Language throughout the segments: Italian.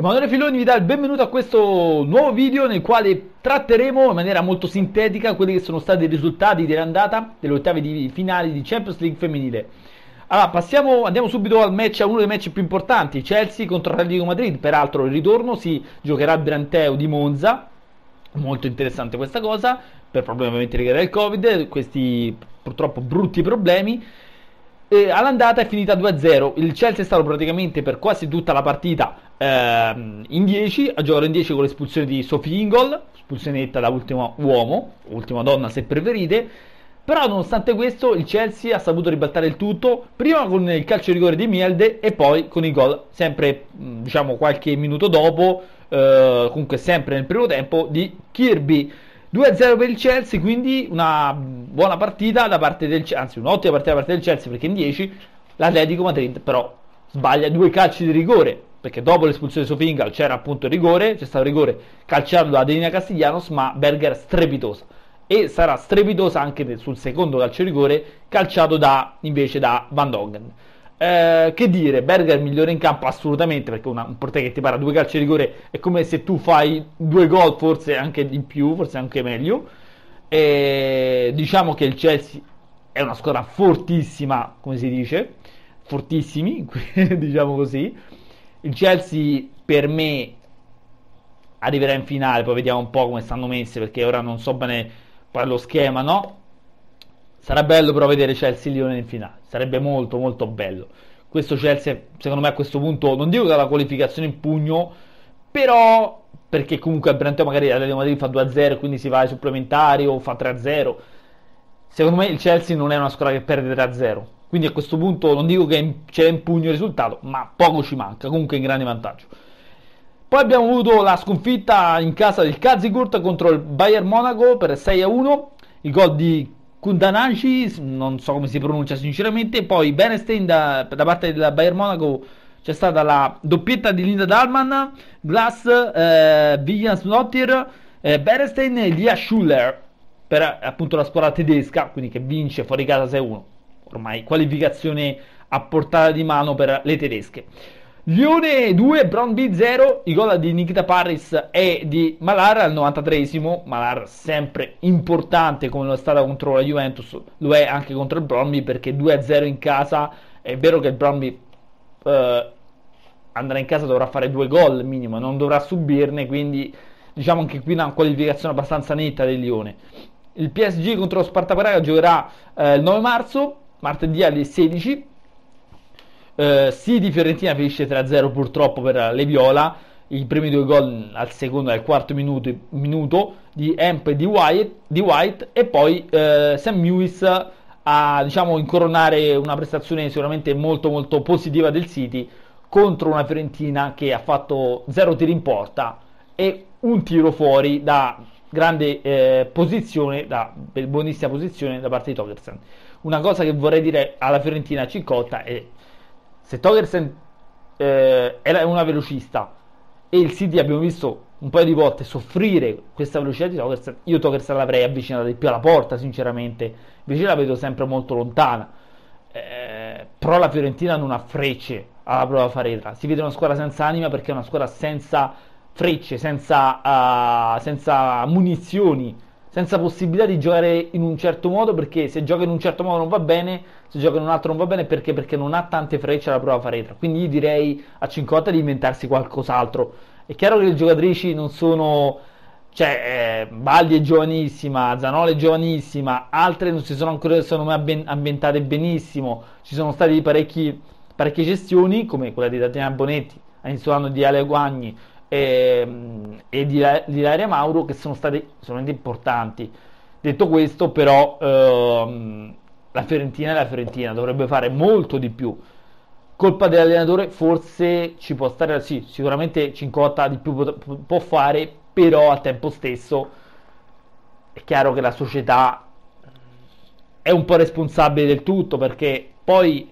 Emanuele Filoni vi dà il benvenuto a questo nuovo video nel quale tratteremo in maniera molto sintetica quelli che sono stati i risultati dell'andata delle ottave di finali di Champions League femminile. Allora, passiamo, andiamo subito al match, a uno dei match più importanti, Chelsea contro Atletico Madrid, peraltro il ritorno si giocherà al Branteo di Monza, molto interessante questa cosa, per problemi ovviamente legati al Covid, questi purtroppo brutti problemi, eh, all'andata è finita 2-0. Il Chelsea è stato praticamente per quasi tutta la partita eh, in 10. Ha giocato in 10 con l'espulsione di Sophie Ingol, espulsione netta da ultimo uomo, ultima donna se preferite. Però nonostante questo il Chelsea ha saputo ribaltare il tutto, prima con il calcio di rigore di Mielde e poi con il gol, sempre diciamo qualche minuto dopo, eh, comunque sempre nel primo tempo, di Kirby. 2-0 per il Chelsea, quindi una buona partita da parte del Chelsea, anzi un'ottima partita da parte del Chelsea perché in 10 l'Atletico Madrid però sbaglia due calci di rigore perché dopo l'espulsione di Sofingal c'era appunto il rigore, c'è stato il rigore calciato da Adelina Castiglianos, ma Berger strepitosa e sarà strepitosa anche sul secondo calcio di rigore calciato da, invece da Van Dongen. Eh, che dire, Berger migliore in campo assolutamente perché una, un portiere che ti para due calci di rigore è come se tu fai due gol, forse anche di più, forse anche meglio. E diciamo che il Chelsea è una squadra fortissima, come si dice, fortissimi, diciamo così. Il Chelsea per me arriverà in finale, poi vediamo un po' come stanno messe perché ora non so bene lo schema, no? Sarà bello però vedere Chelsea-Lione in finale, sarebbe molto molto bello. Questo Chelsea, secondo me a questo punto, non dico che ha la qualificazione in pugno, però perché comunque al Brenteo magari l'Atletico Madrid fa 2-0 quindi si va ai supplementari o fa 3-0. Secondo me il Chelsea non è una squadra che perde 3-0. Quindi a questo punto non dico che c'è in pugno il risultato, ma poco ci manca, comunque in grande vantaggio. Poi abbiamo avuto la sconfitta in casa del Kazigurt contro il Bayern Monaco per 6-1, il gol di Kundanashi, non so come si pronuncia sinceramente, poi Benestein da, da parte del Bayern Monaco c'è stata la doppietta di Linda Dalman, Glass, eh, Vivian Snottir, eh, Berestein e Lia Schuller per appunto la squadra tedesca, quindi che vince fuori casa 6-1. Ormai qualificazione a portata di mano per le tedesche. Lione 2, Brown B 0, i gol di Nikita Paris e di Malar al 93esimo, Malar sempre importante come lo è stata contro la Juventus, lo è anche contro il Bromby perché 2-0 in casa, è vero che il Bromby eh, andrà in casa dovrà fare due gol minimo, non dovrà subirne, quindi diciamo anche qui una qualificazione abbastanza netta del Lione. Il PSG contro lo Sparta Praga giocherà eh, il 9 marzo, martedì alle 16 eh, City Fiorentina finisce 3-0 purtroppo per le Viola. I primi due gol al secondo e al quarto minuto, minuto di Emp e di White, di White e poi eh, Sam Lewis a diciamo, incoronare una prestazione sicuramente molto molto positiva del City contro una Fiorentina che ha fatto 0 tiri in porta e un tiro fuori da grande eh, posizione, da buonissima posizione da parte di Togersen. Una cosa che vorrei dire alla Fiorentina Cicotta è se Togersen eh, è una velocista e il City abbiamo visto un paio di volte soffrire questa velocità di Togersen, io Togersen l'avrei avvicinata di più alla porta, sinceramente, invece la vedo sempre molto lontana. Eh, però la Fiorentina non ha frecce alla prova faretra, si vede una squadra senza anima perché è una squadra senza frecce, senza, uh, senza munizioni senza possibilità di giocare in un certo modo perché se gioca in un certo modo non va bene, se gioca in un altro non va bene perché, perché non ha tante frecce alla prova faretra. Quindi io direi a 50 di inventarsi qualcos'altro. È chiaro che le giocatrici non sono cioè eh, Baldi è giovanissima, Zanoli è giovanissima, altre non si sono ancora secondo me ambientate benissimo, ci sono state parecchie gestioni come quella di Tatiana Bonetti a inizio anno di Ale Guagni e, ehm, e di, di Ilaria Mauro che sono stati solamente importanti. Detto questo, però, ehm, la Fiorentina è la Fiorentina, dovrebbe fare molto di più. Colpa dell'allenatore, forse ci può stare, sì, sicuramente Cincotta di più può fare, però al tempo stesso è chiaro che la società è un po' responsabile del tutto perché poi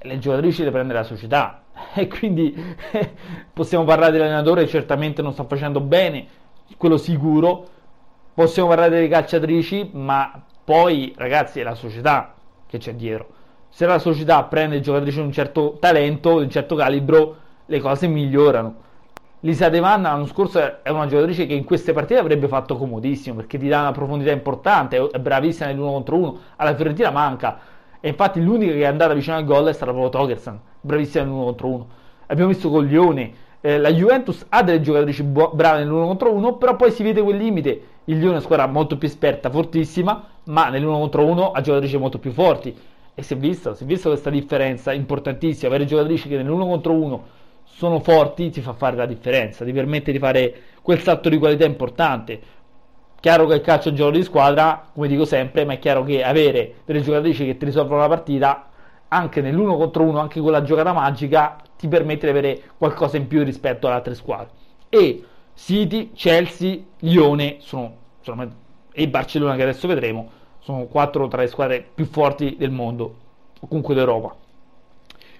le giocatrici le prende la società e quindi possiamo parlare dell'allenatore certamente non sta facendo bene quello sicuro. Possiamo parlare delle calciatrici ma poi ragazzi è la società che c'è dietro. Se la società prende giocatrici di un certo talento di un certo calibro le cose migliorano. Lisa Devan l'anno scorso è una giocatrice che in queste partite avrebbe fatto comodissimo perché ti dà una profondità importante, è bravissima nell'uno contro uno, alla Fiorentina manca. E infatti l'unica che è andata vicino al gol è stata proprio Togerson, bravissima nell'uno contro uno. Abbiamo visto con Lione, eh, la Juventus ha delle giocatrici brave nell'uno contro uno, però poi si vede quel limite. Il Lione è una squadra molto più esperta, fortissima, ma nell'uno contro uno ha giocatrici molto più forti. E si è visto, si è visto questa differenza importantissima, avere giocatrici che nell'uno contro uno sono forti ti fa fare la differenza, ti permette di fare quel salto di qualità importante. Chiaro che il calcio è un gioco di squadra, come dico sempre, ma è chiaro che avere delle giocatrici che ti risolvono la partita, anche nell'uno contro uno, anche con la giocata magica, ti permette di avere qualcosa in più rispetto alle altre squadre. E City, Chelsea, Lione sono, sono, e Barcellona che adesso vedremo, sono quattro tra le squadre più forti del mondo, o comunque d'Europa.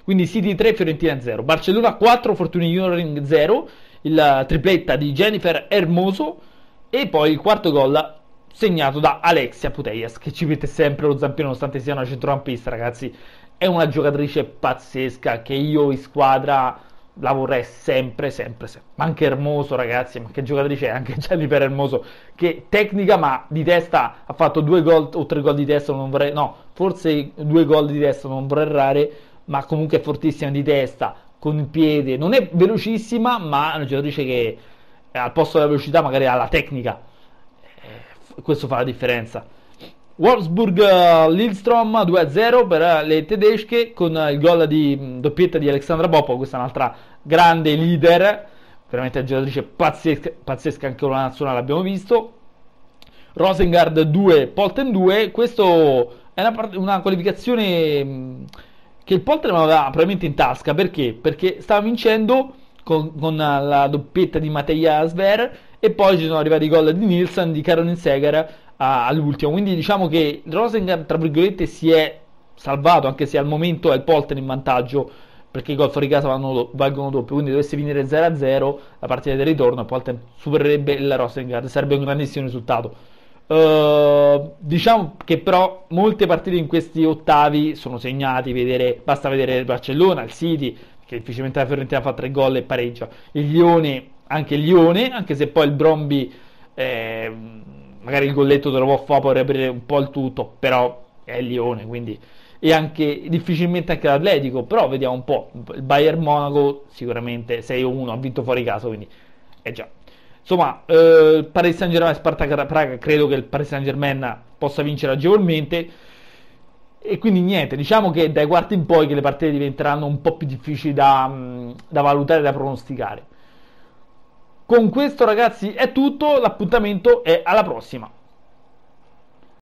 Quindi City 3, Fiorentina 0. Barcellona 4, Fortuna Junior 0. Il tripletta di Jennifer Hermoso. E poi il quarto gol segnato da Alexia Puteias, che ci mette sempre lo zampino nonostante sia una centrocampista, ragazzi. È una giocatrice pazzesca che io in squadra la vorrei sempre, sempre, sempre. Ma anche Hermoso, ragazzi, ma che giocatrice è anche Jennifer Hermoso, che tecnica, ma di testa ha fatto due gol o tre gol di testa, non vorrei, no, forse due gol di testa, non vorrei errare ma comunque è fortissima di testa, con il piede, non è velocissima, ma è una giocatrice che al posto della velocità magari ha la tecnica. Eh, questo fa la differenza. Wolfsburg uh, Lillstrom 2-0 per le tedesche con il gol di mm, doppietta di Alexandra Boppo, questa è un'altra grande leader, veramente una giocatrice pazzesca, pazzesca anche la nazionale abbiamo visto. Rosengard 2, Polten 2, questo è una, una qualificazione mm, che il Polter aveva probabilmente in tasca perché? Perché stava vincendo con, con la doppietta di Mattia Sver e poi ci sono arrivati i gol di Nielsen di Caroline Seger all'ultimo. Quindi diciamo che Rosengar, tra virgolette, si è salvato, anche se al momento è il Polter in vantaggio perché i gol fuori casa vanno, valgono doppio. Quindi dovesse finire 0-0 la partita del ritorno, il Polter supererebbe il Rosengard, sarebbe un grandissimo risultato. Uh, diciamo che però molte partite in questi ottavi sono segnati, vedere, basta vedere il Barcellona, il City, che difficilmente la Fiorentina fa tre gol e pareggia, il Lione, anche il Lione, anche se poi il Bromby, eh, magari il golletto te lo può fare, può riaprire un po' il tutto, però è il Lione, quindi e anche difficilmente anche l'Atletico, però vediamo un po', il Bayern Monaco sicuramente 6-1 ha vinto fuori casa, quindi è già Insomma, eh, Paris Saint Germain e Spartak Praga credo che il Paris Saint Germain possa vincere agevolmente. E quindi niente, diciamo che dai quarti in poi che le partite diventeranno un po' più difficili da, mm, da valutare da pronosticare. Con questo ragazzi è tutto, l'appuntamento è alla prossima.